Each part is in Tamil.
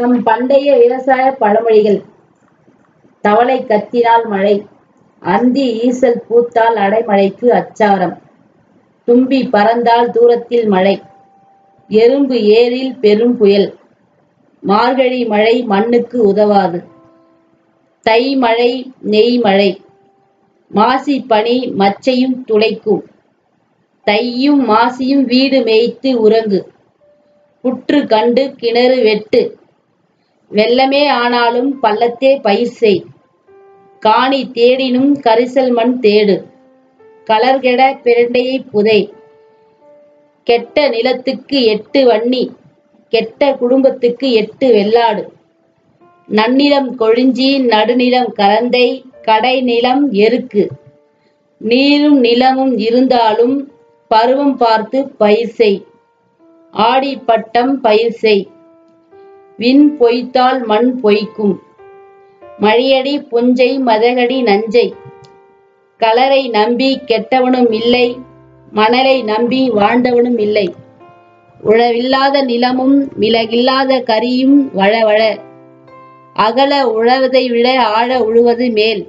நம் பண்டைய விவசாய பழமொழிகள். தவளை கத்தினால் மழை அந்தி ஈசல் பூத்தால் அடைமழைக்கு அச்சாரம். தும்பி பறந்தால் தூரத்தில் மழை எறும்பு ஏரில் பெரும் புயல். மார்கழி மழை மண்ணுக்கு உதவாது. தை மழை நெய் மழை மாசி பனி மச்சையும் துளைக்கும். தையும் மாசியும் வீடு மேய்த்து உறங்கு. புற்று கண்டு கிணறு வெட்டு. வெள்ளமே ஆனாலும் பள்ளத்தே பயிர் செய். காணி தேடினும் கரிசல் மண் தேடு. கலர்கெட பிரண்டையை புதை. கெட்ட நிலத்துக்கு எட்டு வன்னி. கெட்ட குடும்பத்துக்கு எட்டு வெள்ளாடு. நன்னிலம் கொழிஞ்சி நடுநிலம் கரந்தை. கடைநிலம் எருக்கு. நீரும் நிலமும் இருந்தாலும் பருவம் பார்த்து பயிர் செய். ஆடி பட்டம் பயிர் செய். விண் பொய்த்தால் மண் பொய்க்கும். மழியடி புஞ்சை மதகடி நஞ்சை. கலரை நம்பி கெட்டவனும் இல்லை மணலை நம்பி வாழ்ந்தவனும் இல்லை. உழவில்லாத நிலமும் மிளகில்லாத கரியும் வளவள. அகல உழவதை விட ஆழ உழுவது மேல்.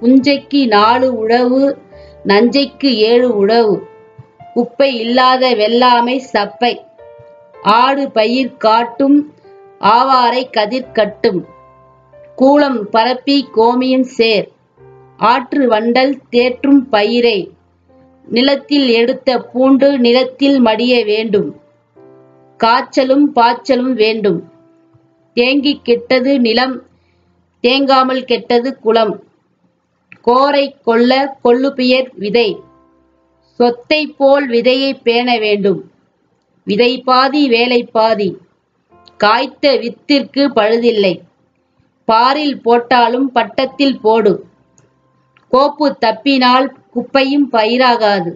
புஞ்சைக்கு நாலு உழவு நஞ்சைக்கு ஏழு உழவு. குப்பை இல்லாத வெள்ளாமை சப்பை. ஆடு பயிர் காட்டும் ஆவாரை கதிர் கட்டும். கூளம் பரப்பி கோமியம் சேர். ஆற்று வண்டல் தேற்றும் பயிரை. நிலத்தில் எடுத்த பூண்டு நிலத்தில் மடிய வேண்டும். காய்ச்சலும் பாய்ச்சலும் வேண்டும். தேங்கி கெட்டது நிலம் தேங்காமல் கெட்டது குளம். கோரை கொள்ள கொள்ளுபியர் விதை. சொத்தை போல் விதையை பேண வேண்டும். விதை பாதி வேலை பாதி காய்த்த வித்திற்கு பழுதில்லை. பாரில் போட்டாலும் பட்டத்தில் போடு. கோப்பு தப்பினால் குப்பையும் பயிராகாது.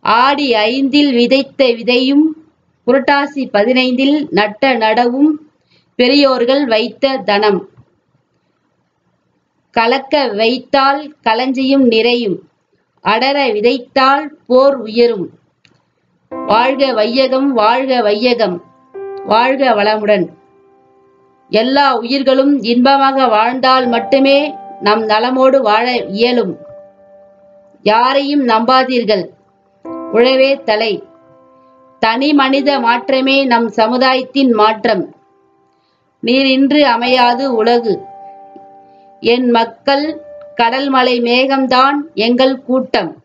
ஆடி ஐந்தில் விதைத்த விதையும் புரட்டாசி பதினைந்தில் நட்ட நடவும் பெரியோர்கள் வைத்த தனம். கலக்க வைத்தால் களஞ்சியும் நிறையும். அடர விதைத்தால் போர் உயரும். வாழ்க வையகம் வாழ்க வையகம். வாழ்க வளமுடன். எல்லா உயிர்களும் இன்பமாக வாழ்ந்தால் மட்டுமே நம் நலமோடு வாழ இயலும். யாரையும் நம்பாதீர்கள். உழவே தலை. தனி மனித மாற்றமே நம் சமுதாயத்தின் மாற்றம். நீரின்று அமையாது உலகு. என் மக்கள் கடல் மலை மேகம்தான் எங்கள் கூட்டம்.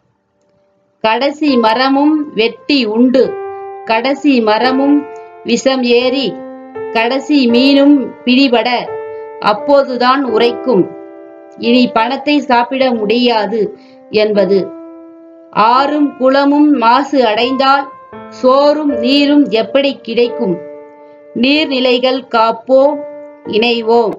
கடைசி மரமும் வெட்டி உண்டு. கடைசி மரமும் விஷம் ஏறி கடைசி மீனும் பிடிபட அப்போதுதான் உரைக்கும். இனி பணத்தை சாப்பிட முடியாது என்பது. ஆறும் குளமும் மாசு அடைந்தால் சோறும் நீரும் எப்படி கிடைக்கும்? நீர்நிலைகள் காப்போம் இணைவோம்.